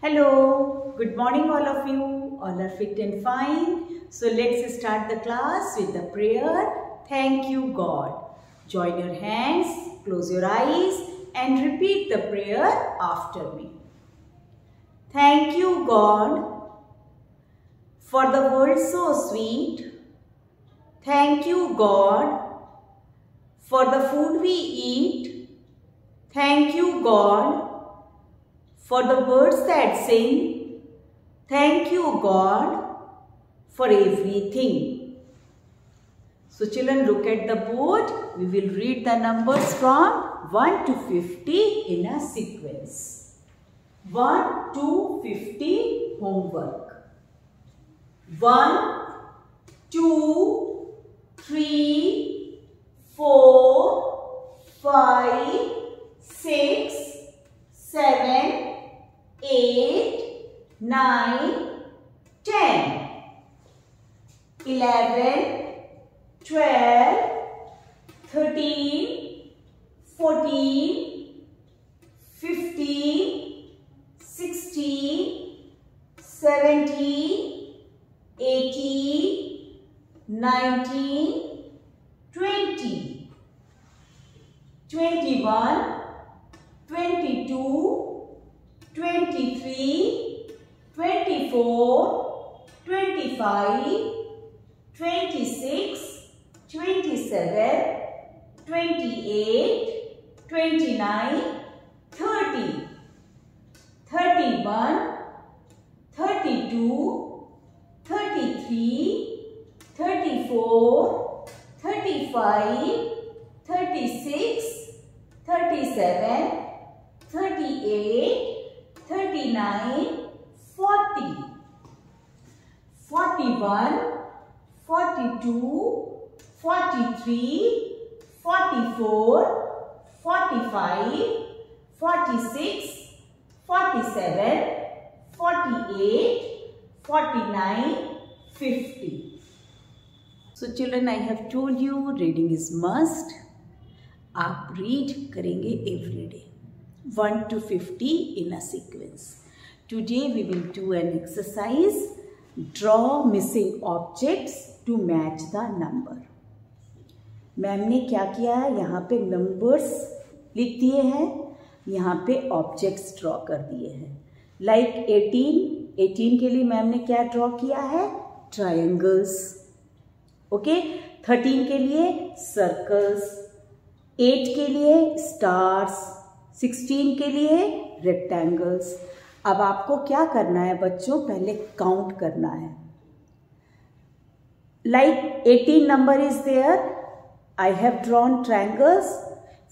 Hello, good morning all of you. All are fit and fine. So let's start the class with the prayer. Thank you God. Join your hands, close your eyes and repeat the prayer after me. Thank you God for the world so sweet. Thank you God for the food we eat. Thank you God for the birds that sing. Thank you, God, for everything. So children, look at the board. We will read the numbers from 1 to 50 in a sequence. 1 to 50 homework. 1, 2, 3, 4, 5, 6, 7, eight, nine, ten, eleven, twelve, thirteen, fourteen, fifteen, sixteen, seventeen, eighteen, nineteen, twenty, twenty-one, twenty-two. 23, 24, 25, 26, 27, 28, 29, 30, 31, 32, 33, 34, 35, 36, 37, 38, 39, 40, 41, 42, 43, 44, 45, 46, 47, 48, 49, 50. So children, I have told you reading is must. आप read करेंगे every day 1 to 50 in a sequence. Today, we will do an exercise. Draw missing objects to match the number. Ma'am ने क्या किया है? यहाँ पे numbers लिख दिए हैं। यहाँ पे ऑब्जेक्ट्स ड्रॉ कर दिए हैं। लाइक एटीन एटीन के लिए मैम ने क्या ड्रॉ किया है? ट्रायंगल्स ओके थर्टीन के लिए सर्कल्स एट के लिए स्टार्स सिक्सटीन के लिए रेक्टेंगल्स अब आपको क्या करना है बच्चों? पहले काउंट करना है. Like eighteen number is there I have drawn triangles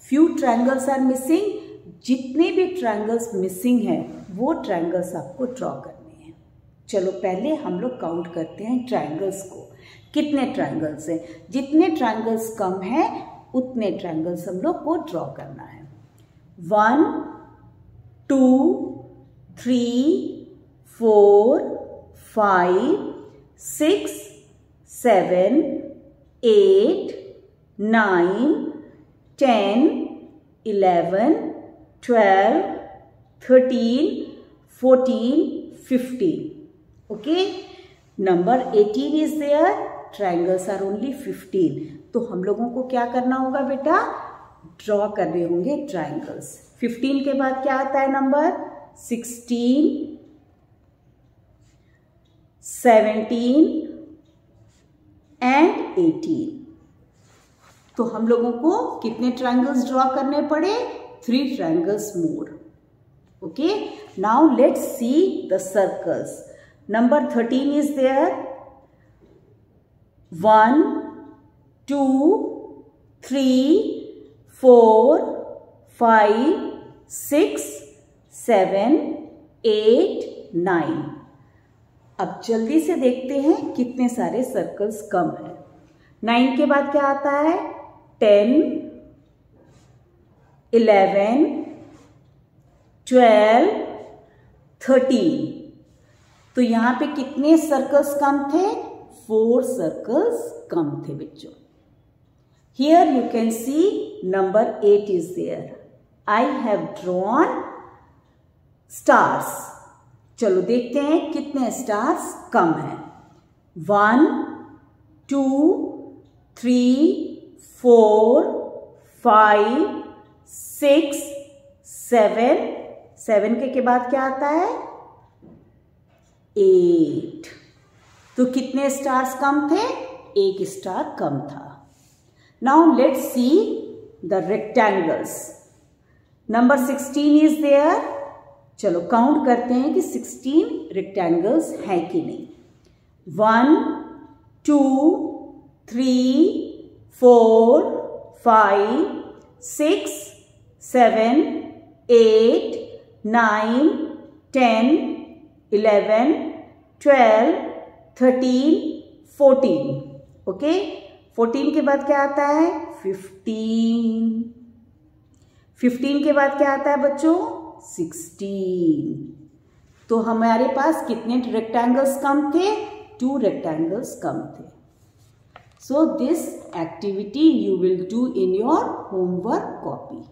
few triangles are missing जितने भी ट्रायंगल्स मिसिंग हैं, वो ट्रायंगल्स आपको ड्रॉ करने हैं. चलो, पहले हम लोग काउंट करते हैं ट्रायंगल्स को. कितने ट्रायंगल्स हैं? जितने ट्रायंगल्स कम हैं, उतने ट्रायंगल्स हम लोग को ड्रॉ करना है. One, two, three, four, five, six, seven, eight, nine, ten, eleven, twelve, thirteen, fourteen, fifteen. Okay number eighteen is there triangles are only fifteen तो हम लोगों को क्या करना होगा बेटा? ड्रॉ कर रहे होंगे ट्राइंगल्स फिफ्टीन के बाद क्या आता है number sixteen seventeen and eighteen तो हम लोगों को कितने ट्राइंगल्स ड्रॉ करने पड़े? Three triangles more okay now let's see the circles number thirteen is there one two three four, five, six, seven, eight, nine. अब जल्दी से देखते हैं कितने सारे सर्कल्स कम हैं। नाइन के बाद क्या आता है? Ten, eleven, twelve, thirteen. तो यहाँ पे कितने सर्कल्स कम थे? फोर सर्कल्स कम थे बच्चों। Here you can see number 8 is there. I have drawn stars. चलो देखते हैं कितने स्टार्स कम हैं। One two three four five six seven seven के के बाद क्या आता है? एट तो कितने स्टार्स कम थे? एक स्टार कम था। Now let's see the rectangles number sixteen is there चलो काउंट करते हैं कि सिक्सटीन रेक्टेंगल्स हैं कि नहीं. One two three four five six seven eight nine ten eleven twelve thirteen fourteen okay fourteen के बाद क्या आता है? फिफ्टीन फिफ्टीन के बाद क्या आता है बच्चों? सिक्सटीन तो हमारे पास कितने रेक्टेंगल्स कम थे? टू रेक्टेंगल्स कम थे. So this activity you will do in your homework copy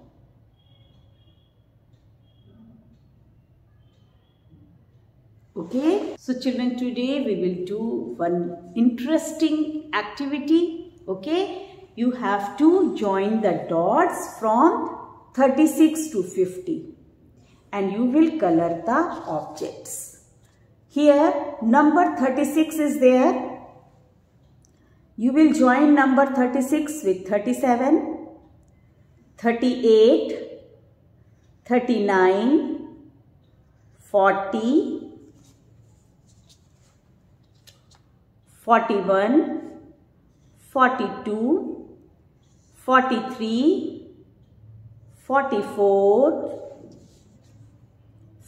okay? So children, today we will do one interesting activity. Okay? You have to join the dots from 36 to 50 and you will color the objects. Here number 36 is there. You will join number 36 with 37 38 39 40 41, 42, 43, 44,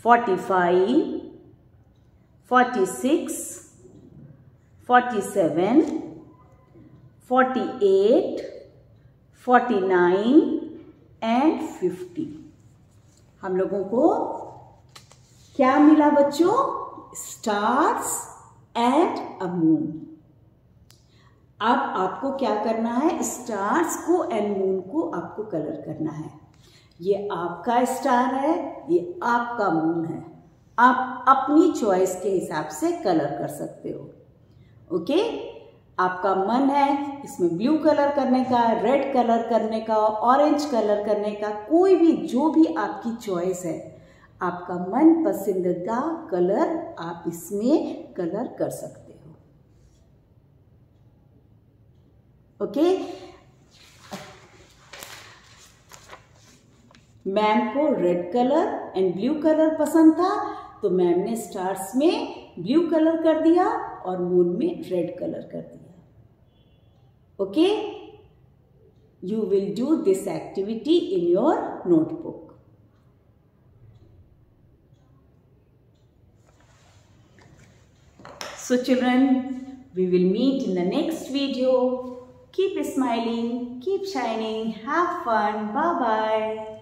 45, 46, 47, 48, 49 and 50 हम लोगों को क्या मिला बच्चों? Stars and a moon अब आपको क्या करना है? स्टार्स को एंड मून को आपको कलर करना है। ये आपका स्टार है, ये आपका मून है। आप अपनी चॉइस के हिसाब से कलर कर सकते हो। ओके आपका मन है, इसमें ब्लू कलर करने का रेड कलर करने का ऑरेंज कलर करने का, कोई भी, जो भी आपकी चॉइस है, आपका मन पसंदीदा कलर आप इसमें कलर कर सकते ओके? मैम को red colour and blue colour पसंद था तो मैम ने स्टार्स में ब्लू कलर कर दिया और मून में रेड कलर कर दिया। Okay? You will do this activity in your notebook So children, we will meet in the next video. Keep smiling, keep shining, have fun. Bye-bye.